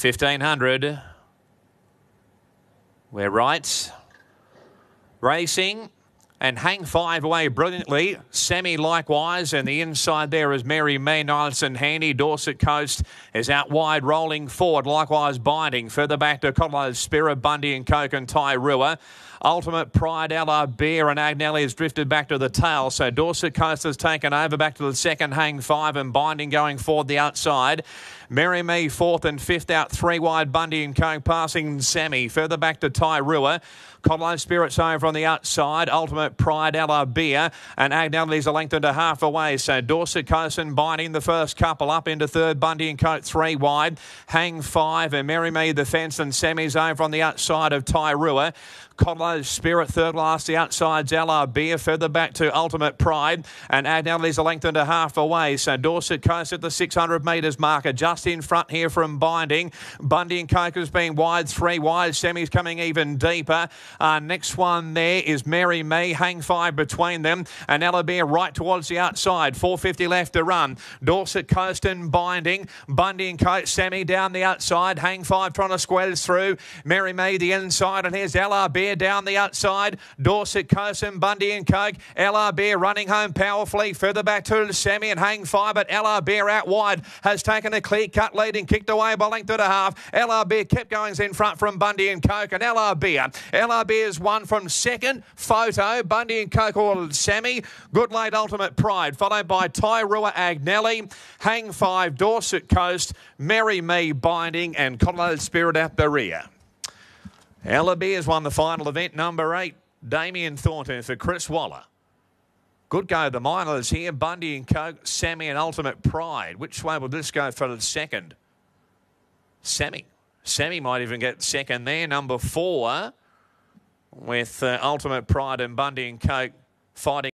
1500. We're right. Racing and hang five away brilliantly. Semi likewise, and the inside there is Mary May, and handy. Dorset Coast is out wide, rolling forward, likewise binding. Further back to Cotlo's Spirit, Bundy and Coke and Ty Rua. Ultimate Pride, Al Aabir and Agnelli has drifted back to the tail. So Dorset Coast has taken over back to the second hang five and binding going forward the outside. Mary Me fourth and fifth out three wide. Bundy and Coke passing Sammy. Further back to Rua. Codline Spirits over on the outside. Ultimate Pride, Beer and Agnelli's a length and a half away. So Dorset Coast and binding the first couple up into third. Bundy and Coke three wide. Hang five and Mary Me the fence and Sammy's over on the outside of Rua. Codlo's Spirit, third last, the outside's Beer, further back to Ultimate Pride, and Agnelli's a length and a half away. So Dorset Coast at the 600 metres marker, just in front here from Binding. Bundy and Coker's being wide, three wide, Semi's coming even deeper. Uh, next one there is Mary Me, hang five between them, and Al Aabir right towards the outside, 450 left to run. Dorset Coast and Binding, Bundy and Coke, Semi down the outside, hang five trying to squeeze through. Mary May the inside, and here's Al Aabir down the outside. Dorset, Cosen, Bundy and Coke. Al Aabir running home powerfully. Further back to Sammy and Hang five. but Al Aabir out wide has taken a clear cut lead and kicked away by length and a half. Al Aabir kept going in front from Bundy and Coke and LRB. Beer. Al Aabir's won from second. Photo, Bundy and Coke or Sammy. Good late ultimate pride, followed by Tyrua Agnelli. Hang Five, Dorset Coast, Merry Me Binding, and Colorado Spirit at the rear. Al Aabir has won the final event, number eight. Damien Thornton for Chris Waller. Good go, the miners here. Bundy and Coke, Sammy and Ultimate Pride. Which way will this go for the second? Sammy. Sammy might even get second there. Number four with uh, Ultimate Pride and Bundy and Coke fighting.